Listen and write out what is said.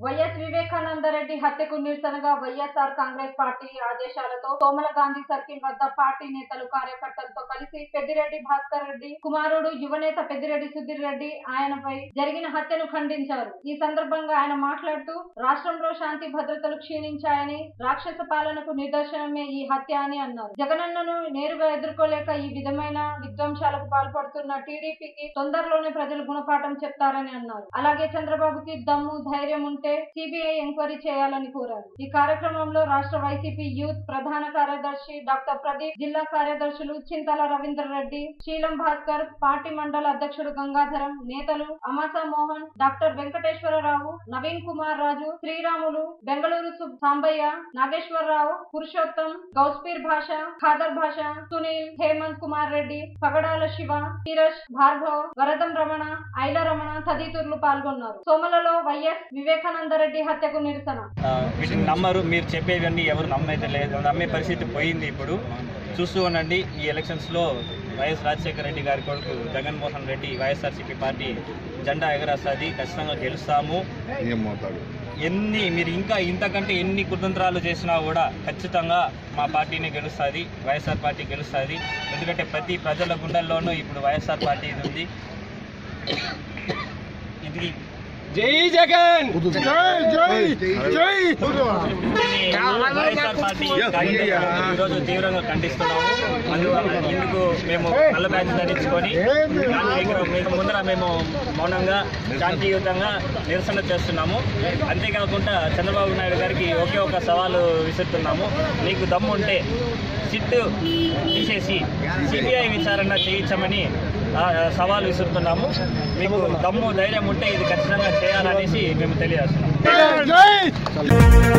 వివేకానంద రెడ్డి హత్యకు నిరసనగా వైఎస్ఆర్ కాంగ్రెస్ పార్టీ ఆదేశాలతో సోమల గాంధీ సర్కిల్ వద్ద పార్టీ నేతలు కార్యకర్తలతో కలిసి పెద్దిరెడ్డి భాస్కర్ రెడ్డి కుమారుడు యువనేత పెద్దిరెడ్డి సుధీర్ రెడ్డి ఆయనపై జరిగిన హత్యను ఖండించారు. ఈ సందర్భంగా ఆయన మాట్లాడుతూ రాష్ట్రంలో శాంతి భద్రతలు క్షీణించాయని రాక్షస పాలనకు నిదర్శనమే ఈ హత్య అని అన్నారు. జగనన్నను నేరుగా ఎదుర్కోలేక ఈ విధమైన విధ్వంసాలకు పాల్పడుతున్న టీడీపీకి తొందరలోనే ప్రజలు గుణపాఠం చెప్తారని అన్నారు. అలాగే చంద్రబాబుకి దమ్ము ధైర్యం ఉంటే సిబిఐ ఎంక్వైరీ చేయాలని కోరారు. ఈ కార్యక్రమంలో రాష్ట్ర వైసీపీ యూత్ ప్రధాన కార్యదర్శి డాక్టర్ ప్రదీప్ జిల్లా కార్యదర్శులు చింతల రవీందర్ రెడ్డి శీలం భాస్కర్ పార్టీ మండల అధ్యక్షుడు గంగాధరం నేతలు అమాసా మోహన్ డాక్టర్ వెంకటేశ్వరరావు నవీన్ కుమార్ రాజు శ్రీరాములు బెంగళూరు సాంబయ్య నాగేశ్వరరావు పురుషోత్తం గౌస్పీర్ భాష ఖాదర్ భాష సునీల్ హేమంత్ కుమార్ రెడ్డి పగడాల శివ కిరష్ భార్గవ్ వరదం రమణ ఐల రమణ తదితరులు పాల్గొన్నారు. సోమలలో వైఎస్ వివేకానంద రెడ్డి హత్యకు నిరసన. వీటిని నమ్మరు. మీరు చెప్పేవన్నీ ఎవరు నమ్మైతే లేదు. నమ్మే పరిస్థితి పోయింది ఇప్పుడు. చూస్తూ ఉండండి ఈ ఎలక్షన్స్లో వైఎస్ రాజశేఖర రెడ్డి గారి కొడుకు జగన్మోహన్ రెడ్డి వైఎస్ఆర్సీపీ పార్టీ జెండా ఎగరేస్తుంది. ఖచ్చితంగా గెలుస్తాము. ఎన్ని మీరు ఇంకా ఇంతకంటే ఎన్ని కుతంత్రాలు చేసినా కూడా ఖచ్చితంగా మా పార్టీనే గెలుస్తుంది. వైఎస్ఆర్ పార్టీ గెలుస్తుంది. ఎందుకంటే ప్రతి ప్రజల గుండెల్లోనూ ఇప్పుడు వైఎస్ఆర్ పార్టీ ఇది ఉంది. ఇది జై జగన్! జై జై జై ఈరోజు తీవ్రంగా ఖండిస్తున్నాము. ఇందుకు మేము నల్ల బ్యాచ్ ధరించుకొని మీకు ముందర మేము మౌనంగా శాంతియుతంగా నిరసన చేస్తున్నాము. అంతేకాకుండా చంద్రబాబు నాయుడు గారికి ఒకే ఒక సవాలు విసురుతున్నాము. నీకు దమ్ము ఉంటే సిట్ తీసేసి సిబిఐ విచారణ చేయించమని సవాలు విసురుతున్నాము. మీకు దమ్ము ధైర్యం ఉంటే ఇది ఖచ్చితంగా చేయాలనేసి మేము తెలియజేస్తున్నాము జై!